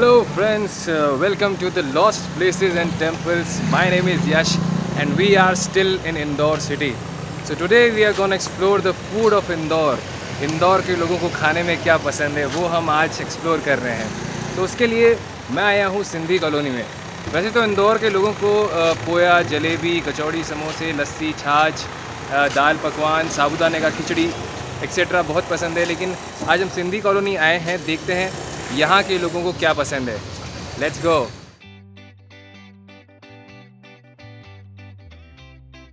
Hello friends welcome to the lost places and temples my name is Yash and we are still in Indore city so today we are gonna explore the food of Indore Indore के लोगों को खाने में क्या पसंद है, वो हम आज एक्सप्लोर कर रहे हैं। तो उसके लिए मैं आया हूँ सिंधी कॉलोनी में। वैसे तो इंदौर के लोगों को पोया, जलेबी, कचौड़ी, समोसे, लस्सी, छाछ दाल पकवान, साबुदाने का खिचड़ी एक्सेट्रा बहुत पसंद है। लेकिन आज हम सिंधी कॉलोनी आए हैं, देखते हैं यहाँ के लोगों को क्या पसंद है let's go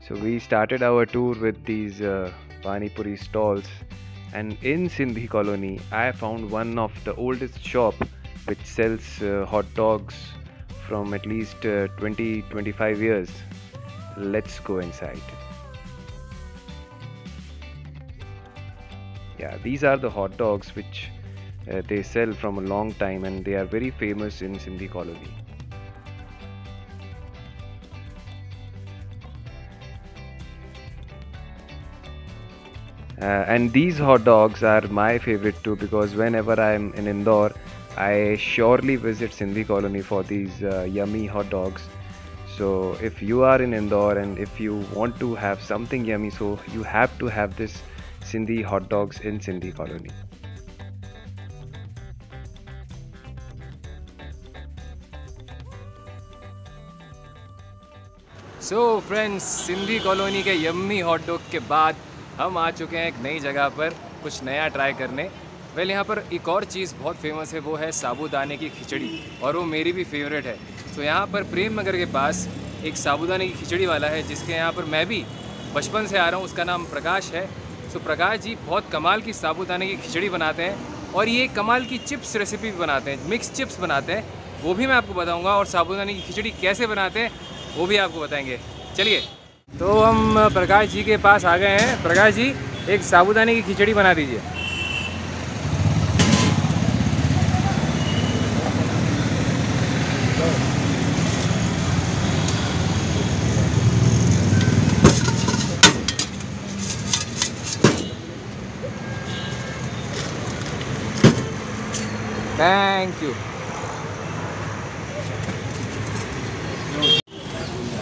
So we started our tour with these uh, Pani Puri stalls and in Sindhi colony I found one of the oldest shop which sells uh, hot dogs from at least uh, 20-25 years. Let's go inside. Yeah, these are the hot dogs which uh, they sell from a long time and they are very famous in Sindhi colony. Uh, and these hot dogs are my favorite too because whenever I'm in Indore, I surely visit Sindhi colony for these uh, yummy hot dogs. So if you are in Indore and if you want to have something yummy, so you have to have this Sindhi hot dogs in Sindhi colony. So friends Sindhi colony के yummy hot dog के बाद हम आ चुके हैं एक नई जगह पर कुछ नया ट्राई करने। वेल यहाँ पर एक और चीज़ बहुत फ़ेमस है, वो है साबूदाने की खिचड़ी, और वो मेरी भी फेवरेट है। तो यहाँ पर प्रेम नगर के पास एक साबूदाने की खिचड़ी वाला है, जिसके यहाँ पर मैं भी बचपन से आ रहा हूँ, उसका नाम प्रकाश है। तो प्रकाश जी बहुत कमाल की साबूदाने की खिचड़ी बनाते हैं, और ये कमाल की चिप्स रेसिपी भी बनाते हैं मिक्स चिप्स बनाते हैं, वो भी मैं आपको बताऊँगा, और साबूदाने की खिचड़ी कैसे बनाते हैं वो भी आपको बताएँगे। चलिए। तो हम प्रकाश जी के पास आ गए हैं। प्रकाश जी, एक साबुदाने की खिचड़ी बना दीजिए। थैंक यू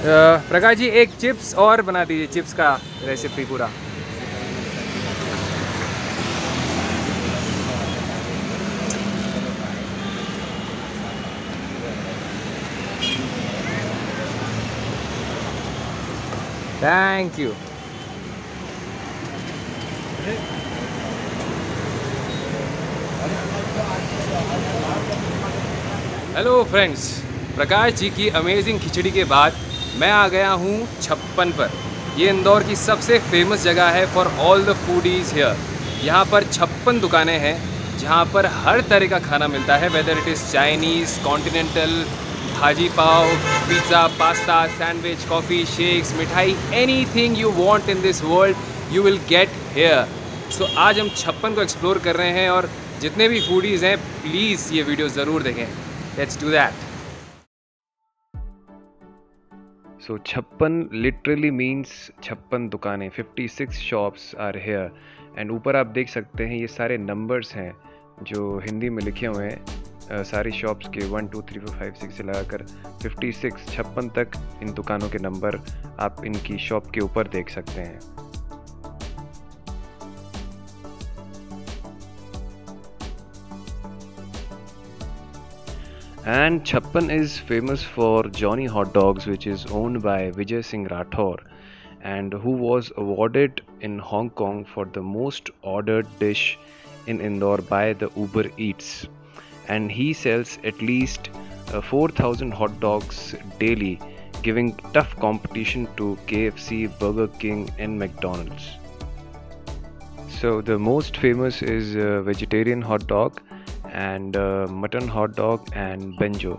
प्रकाश जी, एक चिप्स और बना दीजिए, चिप्स का रेसिपी पूरा। Thank you hello friends Prakash ji की अमेजिंग खिचड़ी के बाद मैं आ गया हूँ छप्पन पर। ये इंदौर की सबसे फ़ेमस जगह है for all the foodies here यहाँ पर छप्पन दुकानें हैं, जहाँ पर हर तरह का खाना मिलता है whether it is Chinese continental bhaji pav pizza pasta sandwich coffee shakes mithai anything you want in this world you will get here so आज हम छप्पन को एक्सप्लोर कर रहे हैं और जितने भी फूडीज़ हैं प्लीज़ ये वीडियो ज़रूर देखें। लेट्स डू दैट सो छप्पन लिटरली मीन्स छप्पन दुकानें 56 शॉप्स आर हेयर एंड ऊपर आप देख सकते हैं, ये सारे नंबर्स हैं जो हिंदी में लिखे हुए हैं। सारी शॉप्स के one two three four five six से लगाकर फिफ्टी सिक्स छप्पन तक इन दुकानों के नंबर आप इनकी शॉप के ऊपर देख सकते हैं। And Chappan is famous for Johnny Hot Dogs, which is owned by Vijay Singh Rathore, and who was awarded in Hong Kong for the most ordered dish in Indore by the Uber Eats. And he sells at least uh, 4,000 hot dogs daily, giving tough competition to KFC, Burger King, and McDonald's. So, the most famous is uh, vegetarian hot dog and uh, mutton hot dog and benjo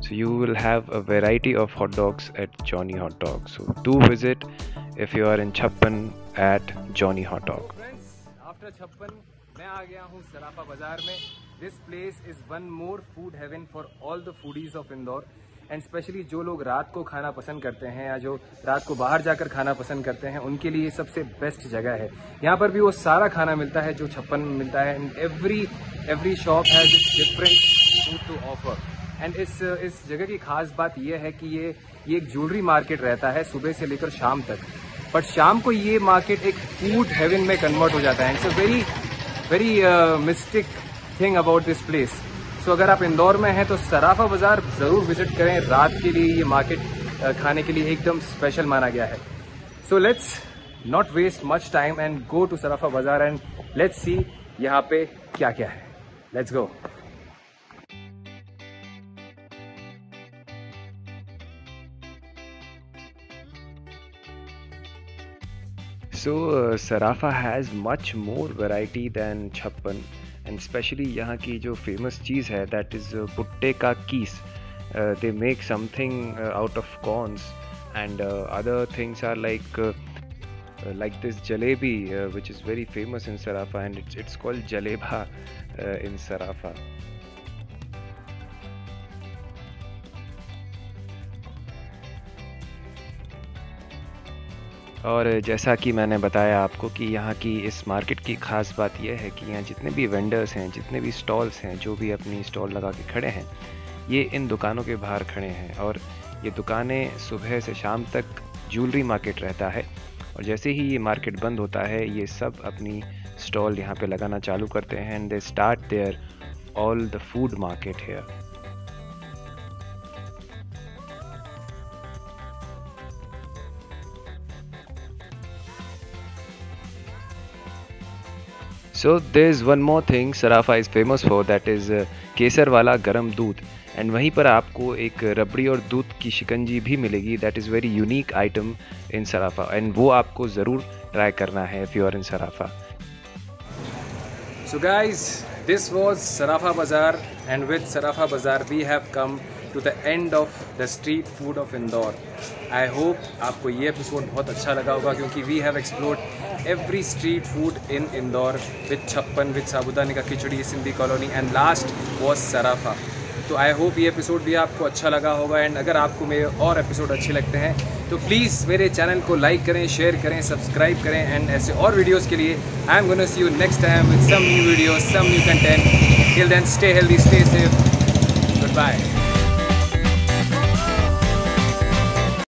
so you will have a variety of hot dogs at johnny hot dog so do visit if you are in chappan at johnny hot dog friends after chappan मैं आ गया हूँ सराफा बाजार में this place is one more food heaven for all the foodies of Indore and specially जो लोग रात को खाना पसंद करते हैं या जो रात को बाहर जाकर खाना पसंद करते हैं, उनके लिए सबसे बेस्ट जगह है। यहाँ पर भी वो सारा खाना मिलता है, जो छप्पन में मिलता है। And every every shop has different food to offer and इस इस जगह की खास बात यह है कि ये ये एक ज्वेलरी मार्केट रहता है सुबह से लेकर शाम तक। बट शाम को ये मार्केट एक फ़ूड हेवन में कन्वर्ट हो जाता है। It's a very very mystic thing about this place so अगर आप इंदौर में हैं तो सराफा बाज़ार ज़रूर विज़िट करें। रात के लिए ये मार्केट खाने के लिए एकदम स्पेशल माना गया है। So let's not waste much time and go to Sarafa bazaar and let's see यहाँ पे क्या क्या है let's go uh, Sarafa has much more variety than Chappan. And specially यहाँ की जो फ़ेमस चीज़ है दैट इज़ भुट्टे का keys they make something out of corns and other things are like like this jalebi which is very famous in Sarafa and it's it's called jaleba in Sarafa और जैसा कि मैंने बताया आपको कि यहाँ की इस मार्केट की ख़ास बात यह है कि यहाँ जितने भी वेंडर्स हैं, जितने भी स्टॉल्स हैं, जो भी अपनी स्टॉल लगा के खड़े हैं, ये इन दुकानों के बाहर खड़े हैं और ये दुकानें सुबह से शाम तक ज्वेलरी मार्केट रहता है और जैसे ही ये मार्केट बंद होता है, ये सब अपनी स्टॉल यहाँ पे लगाना चालू करते हैं and they start their all the food market here so there is one more thing Sarafa is famous for that is केसर वाला गर्म दूध एंड वहीं पर आपको एक रबड़ी और दूध की शिकंजी भी मिलेगी that is very unique item in Sarafa and वो आपको ज़रूर ट्राई करना है if in Sarafa So guys, this was Sarafa Bazaar and with Sarafa Bazaar we have come to the end of the street food of Indore I hope आपको ये episode बहुत अच्छा लगा होगा, क्योंकि we have explored every street food in Indore with Chappan with साबुदाने का khichdi Sindhi colony and last was Sarafa तो I hope ये एपिसोड भी आपको अच्छा लगा होगा एंड अगर आपको मेरे और एपिसोड अच्छे लगते हैं तो प्लीज़ मेरे चैनल को लाइक करें शेयर करें सब्सक्राइब करें एंड ऐसे और वीडियोस के लिए I am gonna see you next time with some new video some new content till then stay healthy stay safe goodbye